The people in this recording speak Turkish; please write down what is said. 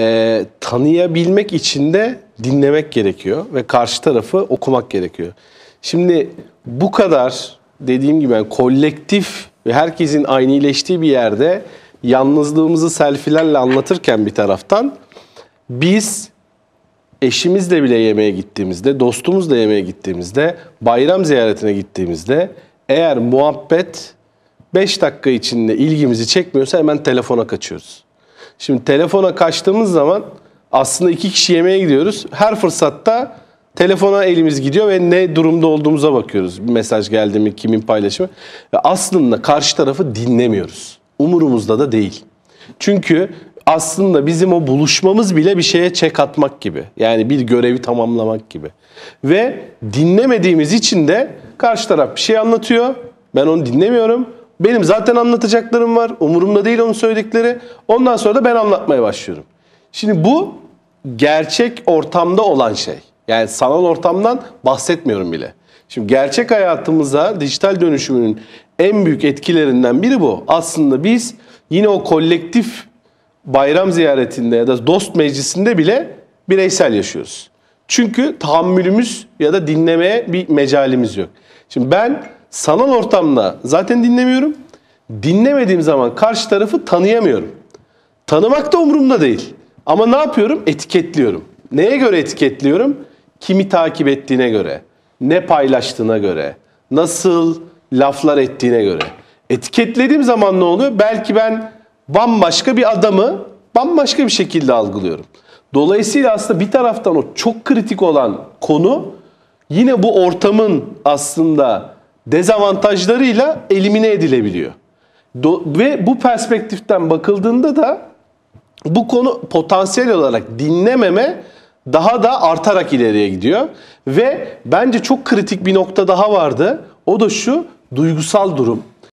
e, tanıyabilmek için de dinlemek gerekiyor ve karşı tarafı okumak gerekiyor. Şimdi bu kadar dediğim gibi yani kolektif ve herkesin aynileştiği bir yerde yalnızlığımızı selfilerle anlatırken bir taraftan biz eşimizle bile yemeğe gittiğimizde, dostumuzla yemeğe gittiğimizde, bayram ziyaretine gittiğimizde eğer muhabbet 5 dakika içinde ilgimizi çekmiyorsa hemen telefona kaçıyoruz. Şimdi telefona kaçtığımız zaman aslında iki kişi yemeğe gidiyoruz. Her fırsatta telefona elimiz gidiyor ve ne durumda olduğumuza bakıyoruz. Bir mesaj geldi mi, kimin paylaşımı. Ve aslında karşı tarafı dinlemiyoruz. Umurumuzda da değil. Çünkü aslında bizim o buluşmamız bile bir şeye çek atmak gibi. Yani bir görevi tamamlamak gibi. Ve dinlemediğimiz için de karşı taraf bir şey anlatıyor. Ben onu dinlemiyorum. Benim zaten anlatacaklarım var. Umurumda değil onun söyledikleri. Ondan sonra da ben anlatmaya başlıyorum. Şimdi bu gerçek ortamda olan şey. Yani sanal ortamdan bahsetmiyorum bile. Şimdi gerçek hayatımıza dijital dönüşümünün en büyük etkilerinden biri bu. Aslında biz yine o kolektif bayram ziyaretinde ya da dost meclisinde bile bireysel yaşıyoruz. Çünkü tahammülümüz ya da dinlemeye bir mecalimiz yok. Şimdi ben sanal ortamda zaten dinlemiyorum. Dinlemediğim zaman karşı tarafı tanıyamıyorum. Tanımak da umurumda değil. Ama ne yapıyorum? Etiketliyorum. Neye göre etiketliyorum? Kimi takip ettiğine göre, ne paylaştığına göre, nasıl laflar ettiğine göre. Etiketlediğim zaman ne oluyor? Belki ben bambaşka bir adamı bambaşka bir şekilde algılıyorum. Dolayısıyla aslında bir taraftan o çok kritik olan konu yine bu ortamın aslında dezavantajlarıyla elimine edilebiliyor. Do- ve bu perspektiften bakıldığında da bu konu potansiyel olarak dinlememe daha da artarak ileriye gidiyor. Ve bence çok kritik bir nokta daha vardı. O da şu duygusal durum.